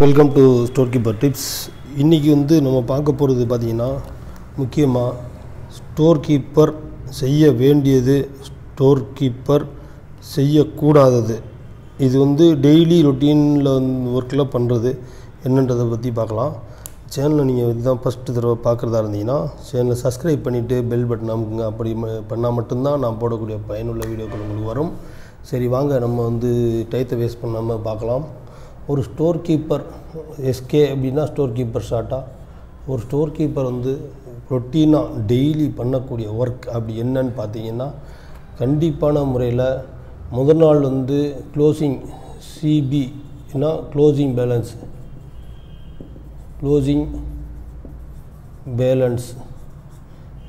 Welcome to store keeper tips இன்றைக்கி வந்து நம்ம பார்க்க போகிறது பார்த்திங்கன்னா முக்கியமாக ஸ்டோர் கீப்பர் செய்ய வேண்டியது ஸ்டோர் கீப்பர் செய்யக்கூடாதது. இது வந்து டெய்லி ரொட்டீனில் ஒர்க்கில் பண்ணுறது என்னன்றதை பற்றி பார்க்கலாம். சேனலை நீங்கள் இதுதான் ஃபஸ்ட்டு தடவை பார்க்குறதா இருந்தீங்கன்னா சேனலை சப்ஸ்கிரைப் பண்ணிவிட்டு பெல் பட்டன் அமுக்குங்க. அப்படி பண்ணால் மட்டும்தான் நான் போடக்கூடிய பயனுள்ள வீடியோக்கள் உங்களுக்கு வரும். சரி வாங்க நம்ம வந்து டயத்தை வேஸ்ட் பண்ணாமல் பார்க்கலாம். ஒரு ஸ்டோர் கீப்பர் எஸ்கே அப்படின்னா ஸ்டோர் கீப்பர் ஷார்ட்டாக ஒரு ஸ்டோர் கீப்பர் வந்து ரொட்டீனாக டெய்லி பண்ணக்கூடிய ஒர்க் அப்படி என்னன்னு பார்த்தீங்கன்னா கண்டிப்பான முறையில் முதல் நாள் வந்து closing சிபினா closing balance closing balance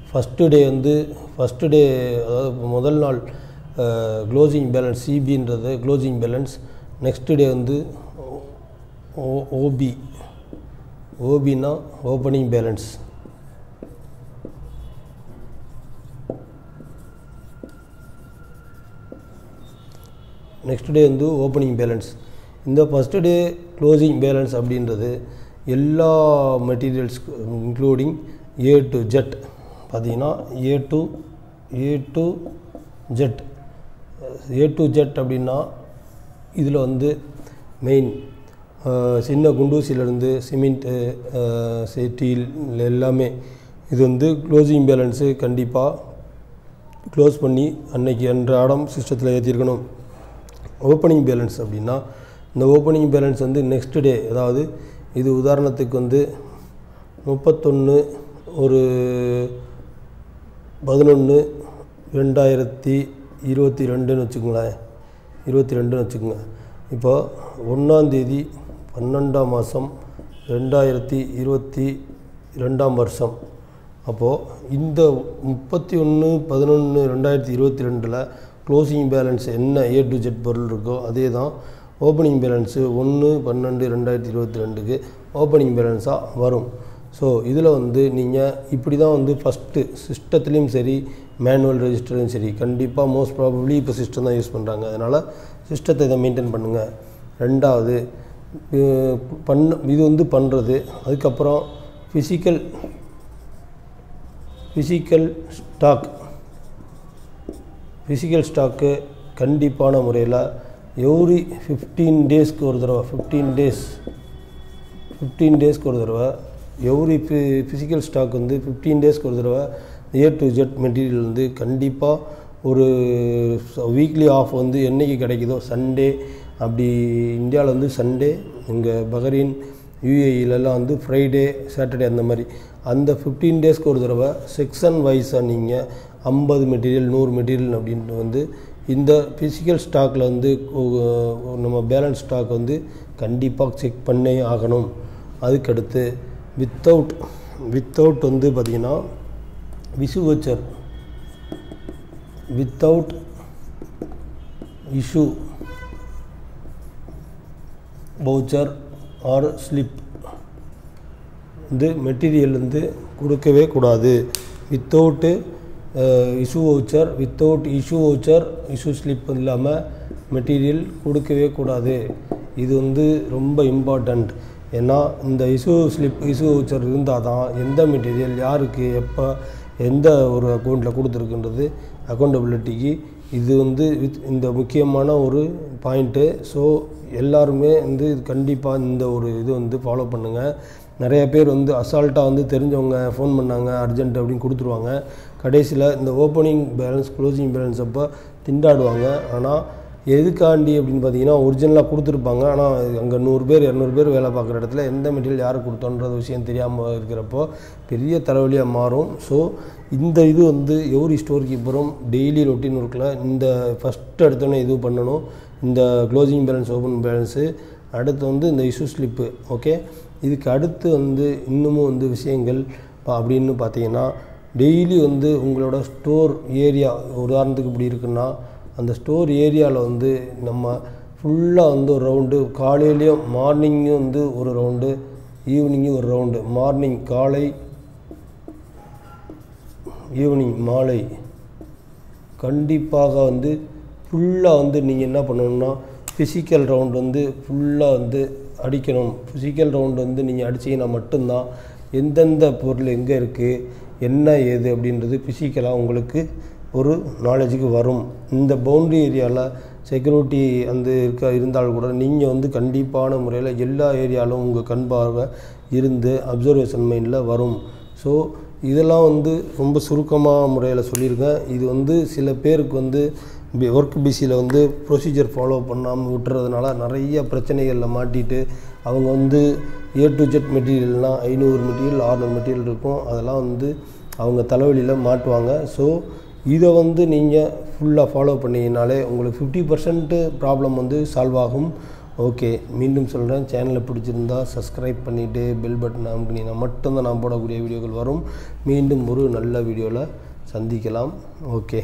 first day வந்து ஃபஸ்ட்டு டே அதாவது முதல் நாள் க்ளோசிங் பேலன்ஸ் சிபின்றது க்ளோசிங் பேலன்ஸ் நெக்ஸ்ட் டே வந்து ஓ ஓபி. ஓபின்னா ஓப்பனிங் பேலன்ஸ். நெக்ஸ்ட் டே வந்து ஓப்பனிங் பேலன்ஸ். இந்த ஃபஸ்ட்டு டே க்ளோசிங் பேலன்ஸ் அப்படின்றது எல்லா மெட்டீரியல்ஸ்க்கு இன்க்ளூடிங் ஏ டு ஜெட் பார்த்தீங்கன்னா A to A to Z A to Z அப்படின்னா இதில் வந்து மெயின் சின்ன குண்டூசிலேருந்து சிமெண்ட்டு ஸ்டீல் எல்லாமே இது வந்து க்ளோசிங் பேலன்ஸு கண்டிப்பாக க்ளோஸ் பண்ணி அன்னைக்கு அன்றாடம் சிஸ்டத்தில் ஏற்றிருக்கணும். ஓப்பனிங் பேலன்ஸ் அப்படின்னா இந்த ஓப்பனிங் பேலன்ஸ் வந்து நெக்ஸ்ட் டே அதாவது இது உதாரணத்துக்கு வந்து முப்பத்தொன்று ஒரு பதினொன்று ரெண்டாயிரத்தி இருபத்தி ரெண்டுன்னு வச்சுக்கோங்களேன். இருபத்தி ரெண்டுன்னு வச்சுக்கோங்க. இப்போ ஒன்றாந்தேதி பன்னெண்டாம் மாதம் ரெண்டாயிரத்தி இருபத்தி ரெண்டாம் வருஷம். அப்போது இந்த முப்பத்தி ஒன்று பதினொன்று ரெண்டாயிரத்தி இருபத்தி ரெண்டில் க்ளோசிங் பேலன்ஸ் என்ன ஏ டு ஜெட் பொருள் இருக்கோ அதே தான் ஓப்பனிங் பேலன்ஸு ஒன்று பன்னெண்டு ரெண்டாயிரத்தி இருபத்தி ரெண்டுக்கு ஓப்பனிங் பேலன்ஸாக வரும். ஸோ இதில் வந்து நீங்கள் இப்படி தான் வந்து ஃபஸ்ட்டு சிஸ்டத்துலேயும் சரி மேனுவல் ரெஜிஸ்டர்லையும் சரி கண்டிப்பாக மோஸ்ட் ப்ராபப்ளி இப்போ சிஸ்டம் தான் யூஸ் பண்ணுறாங்க அதனால் சிஸ்டத்தை இதை மெயின்டைன் பண்ணுங்கள் ரெண்டாவது பண்ண இது வந்து பண்ணுறது அதுக்கப்புறம் physical physical stock physical stock கண்டிப்பான முறையில் எவ்ரி ஃபிஃப்டீன் டேஸ்க்கு ஒரு தடவை ஃபிஃப்டீன் டேஸ் ஃபிஃப்டீன் டேஸ்க்கு ஒரு தடவை எவ்ரி ஃபிசிக்கல் ஸ்டாக் வந்து ஃபிஃப்டீன் டேஸ்க்கு ஒரு தடவை ஏ டு ஜெட் மெட்டீரியல் வந்து கண்டிப்பாக ஒரு வீக்லி ஆஃப் வந்து என்றைக்கு கிடைக்குதோ சண்டே அப்படி இந்தியாவில் வந்து சண்டே இங்கே பஹ்ரைன் யூஏஇலெல்லாம் வந்து ஃப்ரைடே சாட்டர்டே அந்த மாதிரி. அந்த ஃபிஃப்டீன் டேஸ்க்கு ஒரு தடவை செக்ஷன் வைஸாக நீங்கள் ஐம்பது மெட்டீரியல் நூறு மெட்டீரியல் அப்படின்ட்டு வந்து இந்த ஃபிசிக்கல் ஸ்டாக்கில் வந்து நம்ம பேலன்ஸ் ஸ்டாக் வந்து கண்டிப்பாக செக் பண்ணே ஆகணும். அதுக்கடுத்து வித்தவுட் வித்தவுட் வந்து பார்த்திங்கன்னா விசுவச்சர் without issue voucher or slip வந்து மெட்டீரியல் வந்து கொடுக்கவே கூடாது. Without issue voucher without issue voucher issue slip இல்லாமல் மெட்டீரியல் கொடுக்கவே கூடாது. இது வந்து ரொம்ப இம்பார்ட்டண்ட் ஏன்னா இந்த இஷ்யூ ஸ்லிப் இஷ்யூ வவுச்சர் இருந்தால் தான் எந்த மெட்டீரியல் யாருக்கு எப்போ எந்த ஒரு அக்கௌண்ட்டில் கொடுத்துருக்குன்றது அக்கௌண்டபிலிட்டிக்கு இது வந்து வித் இந்த முக்கியமான ஒரு பாயிண்ட்டு ஸோ எல்லாருமே வந்து கண்டிப்பாக இந்த ஒரு இது வந்து ஃபாலோ பண்ணுங்கள் நிறைய பேர் வந்து அசால்ட்டாக வந்து தெரிஞ்சவங்க ஃபோன் பண்ணாங்க அர்ஜென்ட் அப்படின்னு கொடுத்துருவாங்க. கடைசியில் இந்த ஓப்பனிங் பேலன்ஸ் க்ளோசிங் பேலன்ஸ் அப்போ திண்டாடுவாங்க. ஆனால் எதுக்காண்டி அப்படின்னு பார்த்தீங்கன்னா ஒரிஜினலாக கொடுத்துருப்பாங்க. ஆனால் அங்கே நூறு பேர் இரநூறு பேர் வேலை பார்க்குற இடத்துல எந்த மெட்டீரியல் யார் கொடுத்தோன்றது விஷயம் தெரியாமல் இருக்கிறப்போ பெரிய தலைவலியாக மாறும். ஸோ இந்த இது வந்து எவ்ரி ஸ்டோர் கீப்பரும் டெய்லி ரொட்டீன் ஒர்க்கில் இந்த ஃபஸ்ட்டு எடுத்தோன்னே இது பண்ணணும். இந்த க்ளோசிங் பேலன்ஸ் ஓப்பன் பேலன்ஸு அடுத்து வந்து இந்த இஷ்யூ ஸ்லிப்பு ஓகே இதுக்கு அடுத்து வந்து இன்னமும் வந்து விஷயங்கள் அப்படின்னு பார்த்தீங்கன்னா டெய்லி வந்து உங்களோட ஸ்டோர் ஏரியா உதாரணத்துக்கு இப்படி இருக்குன்னா அந்த ஸ்டோர் ஏரியாவில் வந்து நம்ம ஃபுல்லாக வந்து ஒரு ரவுண்டு காலையிலையும் மார்னிங்கும் வந்து ஒரு ரவுண்டு ஈவினிங்கும் ஒரு ரவுண்டு மார்னிங் காலை ஈவினிங் மாலை. கண்டிப்பாக வந்து ஃபுல்லாக வந்து நீங்கள் என்ன பண்ணணும்னா ஃபிசிக்கல் ரவுண்ட் வந்து ஃபுல்லாக வந்து அடிக்கணும். ஃபிசிக்கல் ரவுண்டு வந்து நீங்கள் அடிச்சீங்கன்னா மட்டும்தான் எந்தெந்த பொருள் எங்கே இருக்குது என்ன ஏது அப்படின்றது ஃபிசிக்கலாக உங்களுக்கு ஒரு நாலேஜுக்கு வரும். இந்த பவுண்ட்ரி ஏரியாவில் செக்யூரிட்டி அந்த இருக்க இருந்தால் கூட நீங்கள் வந்து கண்டிப்பான முறையில் எல்லா ஏரியாலும் உங்கள் கண் பார்வை இருந்து அப்சர்வேஷன் மைண்டில் வரும். ஸோ இதெல்லாம் வந்து ரொம்ப சுருக்கமாக முறையில் சொல்லியிருக்கேன். இது வந்து சில பேருக்கு வந்து ஒர்க் பிஸியில் வந்து ப்ரொசீஜர் ஃபாலோ பண்ணாமல் விட்டுறதுனால நிறைய பிரச்சனைகளில் மாட்டிட்டு அவங்க வந்து ஏ டு ஜெட் மெட்டீரியல்னால் ஐநூறு மெட்டீரியல் ஆறுநூறு மெட்டீரியல் இருக்கும். அதெல்லாம் வந்து அவங்க தலைவலியில் மாட்டுவாங்க. ஸோ இதை வந்து நீங்கள் ஃபுல்லாக ஃபாலோ பண்ணிங்கனாலே உங்களுக்கு ஃபிஃப்டி பர்சன்ட்டு ப்ராப்ளம் வந்து சால்வ் ஆகும். ஓகே மீண்டும் சொல்கிறேன் சேனலை பிடிச்சிருந்தா சப்ஸ்கிரைப் பண்ணிவிட்டு பெல் பட்டன் ஆன் மட்டும்தான் நான் போடக்கூடிய வீடியோக்கள் வரும். மீண்டும் ஒரு நல்ல வீடியோவில் சந்திக்கலாம். ஓகே